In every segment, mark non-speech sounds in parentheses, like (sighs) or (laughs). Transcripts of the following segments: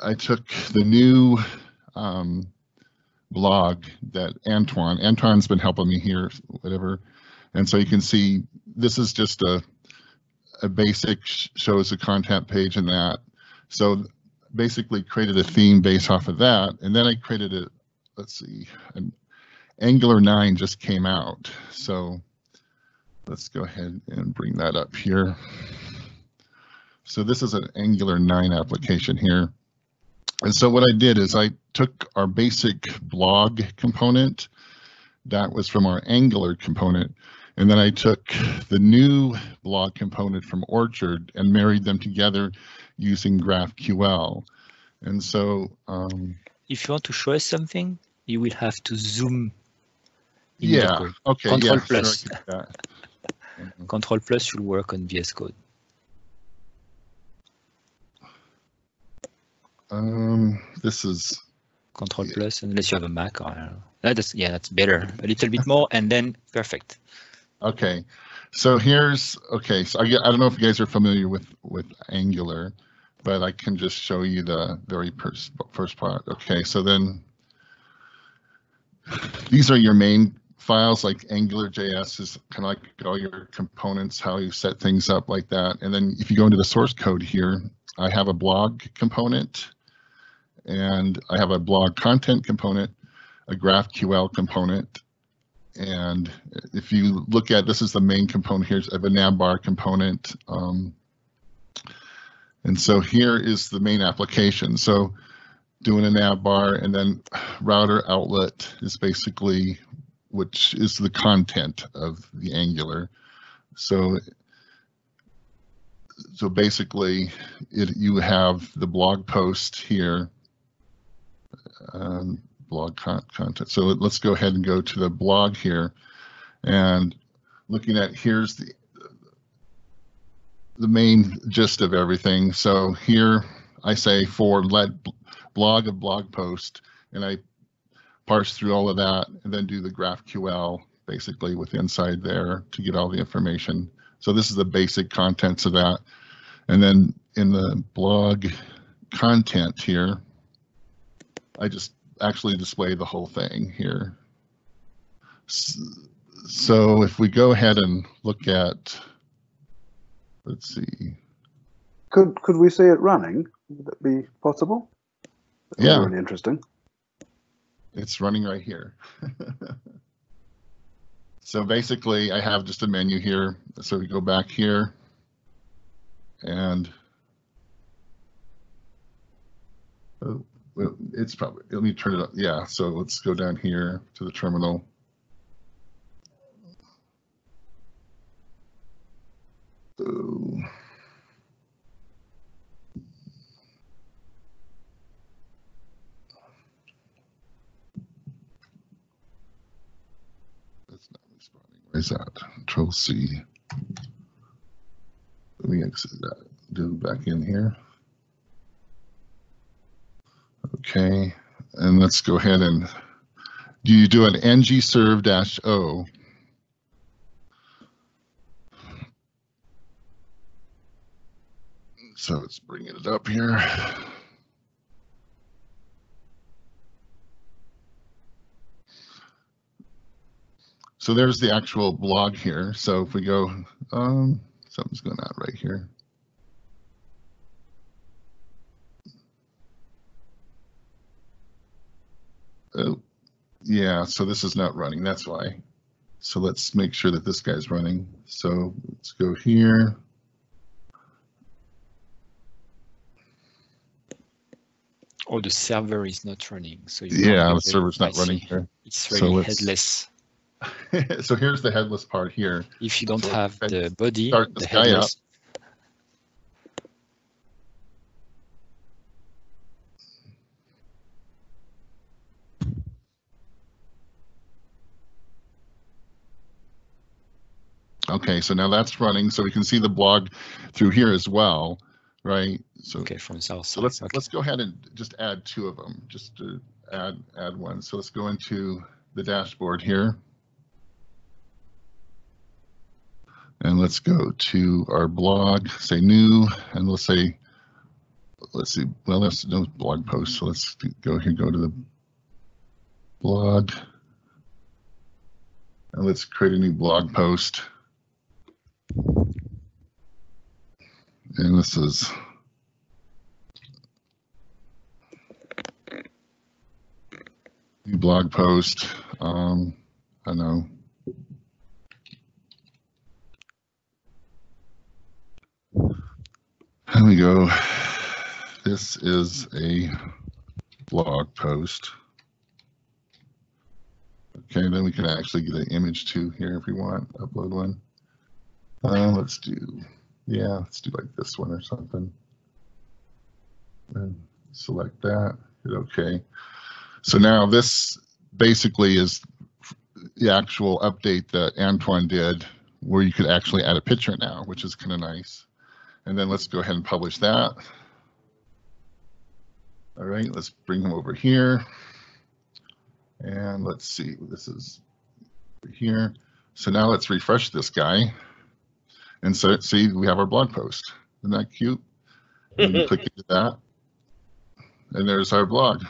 I took the new um, blog that Antoine, Antoine's been helping me here, whatever. And so you can see this is just a, a basic shows the content page and that. So basically created a theme based off of that. And then I created a, let's see, an Angular 9 just came out. So let's go ahead and bring that up here. So this is an Angular 9 application here. And so what I did is I took our basic blog component that was from our Angular component. And then I took the new blog component from Orchard and married them together using GraphQL. And so um, if you want to show us something, you will have to zoom. yeah. Okay. Control yeah, plus. Sure (laughs) Control plus should work on VS Code. Um, this is Control plus, unless you have a Mac or I don't know. That's yeah, that's better. A little bit more, and then perfect. okay. So here's okay. So I, I don't know if you guys are familiar with with Angular, but I can just show you the very first first part. Okay. So then these are your main files like AngularJS is kind of like all your components, how you set things up like that. And then if you go into the source code here, I have a blog component and I have a blog content component, a GraphQL component. And if you look at, this is the main component here, I have a navbar component. Um, and so here is the main application. So doing a navbar and then router outlet is basically which is the content of the Angular. So, so basically, it, you have the blog post here, um, blog con content. So let's go ahead and go to the blog here, and looking at here's the the main gist of everything. So here I say for let blog of blog post, and I parse through all of that and then do the GraphQL basically with inside there to get all the information. So this is the basic contents of that. And then in the blog content here, I just actually display the whole thing here. So if we go ahead and look at, let's see. Could could we see it running? Would that be possible? That yeah. Really interesting. It's running right here. (laughs) so basically I have just a menu here. So we go back here and oh, it's probably, let me turn it up. Yeah, so let's go down here to the terminal. So, that's not responding. Where's that? Control C. Let me exit that. Go back in here. Okay, and let's go ahead and do you do an ng serve dash o. So it's bringing it up here. So there's the actual blog here. So if we go, um, something's going on right here. Oh, yeah, so this is not running. That's why. So let's make sure that this guy's running. So let's go here. Oh, the server is not running. So yeah, the server's not running here. It's really so headless. (laughs) so here's the headless part here. If you don't so have the body, the headless. Okay, so now that's running, so we can see the blog through here as well, right? So okay, from south. So let's okay. let's go ahead and just add two of them, just to add add one. So let's go into the dashboard here. And let's go to our blog, say new, and let's say let's see, well, there's no blog post, so let's go here, go to the blog. And let's create a new blog post. And this is new blog post. Um, I know. Here we go. This is a blog post. Okay, then we can actually get an image too here if we want, upload one. Uh, let's do, yeah, let's do like this one or something. And select that, hit OK. So now this basically is the actual update that Antoine did where you could actually add a picture now, which is kind of nice. And then let's go ahead and publish that. All right, let's bring him over here. And let's see, this is here. So now let's refresh this guy. And so see, we have our blog post. Isn't that cute? And you click into that. And there's our blog.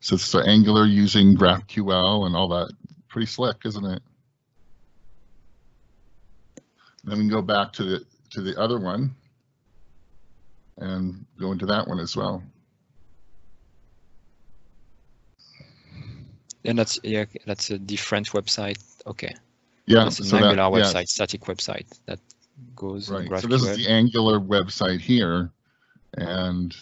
So it's so Angular using GraphQL and all that. Pretty slick, isn't it? Then we can go back to the to the other one and go into that one as well. And that's yeah, that's a different website. Okay, Yeah, that's an so that- Angular yeah, website, static website that goes in Right, so this is the Angular website here. And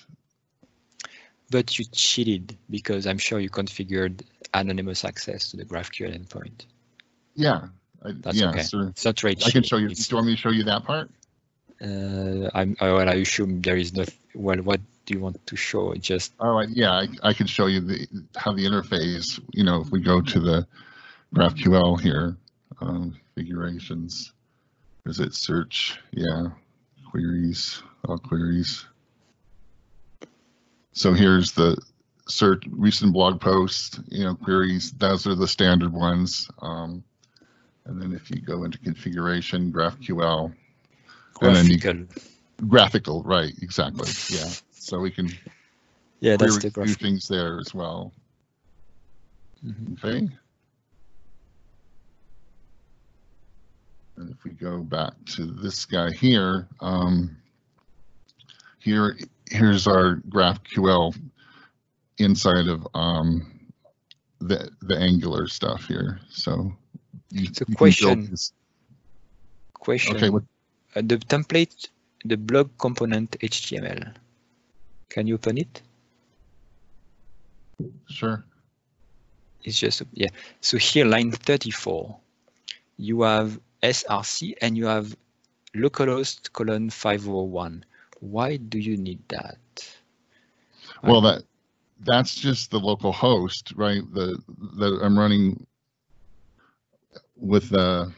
But you cheated because I'm sure you configured anonymous access to the GraphQL endpoint. yeah, I, That's yeah, okay. so It's not really I can show you, do you want me to show you that part? Uh, I'm, oh, well, I assume there is no. well, what do you want to show? Just, All right, yeah, I, I can show you the, how the interface, you know, if we go to the GraphQL here, um, configurations, is it search? Yeah, queries, all queries. So here's the search, recent blog posts, you know, queries, those are the standard ones. Um, and then if you go into configuration, GraphQL, And then you- GraphiQL. GraphiQL, right, exactly, yeah. So we can Yeah, that's the GraphiQL. things there as well. Mhm. Okay. And if we go back to this guy here, um, here, here's our GraphQL inside of um, the the Angular stuff here. So you, So you question. Question. Okay, what, Uh, the template, the blog component HTML. Can you open it? sure. It's just, yeah. So here, line 34, you have src and you have localhost colon 501. Why do you need that? Well, that that's just the local host, right? The that I'm running with the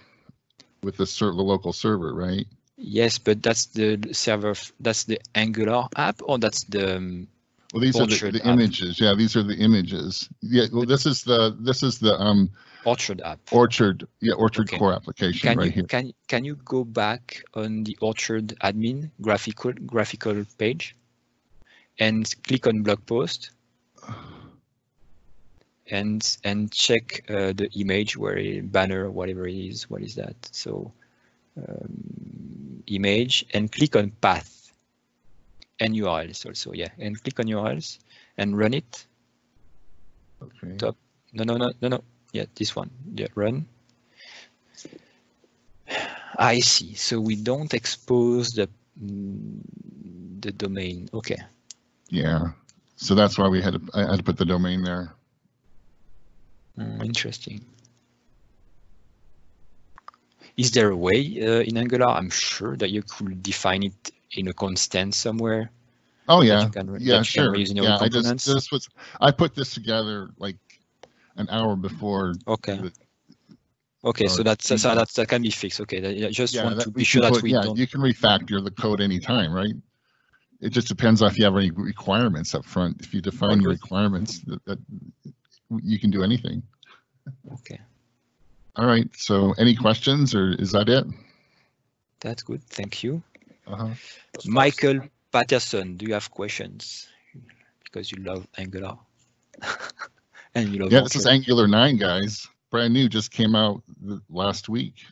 with the ser- the local server, right? Yes, but that's the server, that's the Angular app or that's the, um, Well, these are the, the images. Yeah, these are the images. Yeah, well, this is the this is the um Orchard app? Orchard. Yeah, Orchard Okay. core application Can right you, here. can, can you go back on the Orchard admin GraphiQL, GraphiQL page and click on blog post and, and check uh, the image where a banner, whatever it is, what is that? So um, image and click on path and URLs also, yeah, and click on URLs and run it. Okay. top. No, no, no, no, no. Yeah, this one. Yeah, run. (sighs) I see. So we don't expose the mm, the domain. Okay. Yeah. So that's why we had to I had to put the domain there. Mm, interesting. Is there a way uh, in Angular? I'm sure that you could define it in a constant somewhere. Oh yeah. can, Yeah, sure. can use in your Yeah, I just this was I put this together like an hour before. okay. the- Okay, so that's so that's that can be fixed. Okay, I just Yeah, want to be sure that we yeah, don't. you can refactor the code anytime, right? It just depends on if you have any requirements up front. If you define your requirements, that, that you can do anything. Okay, All right. So any questions or is that it? that's good. Thank you. Uh-huh. Michael Patterson, do you have questions? Because you love Angular. (laughs) and you love Yeah, this is Angular 9, guys. Brand new, just came out last week.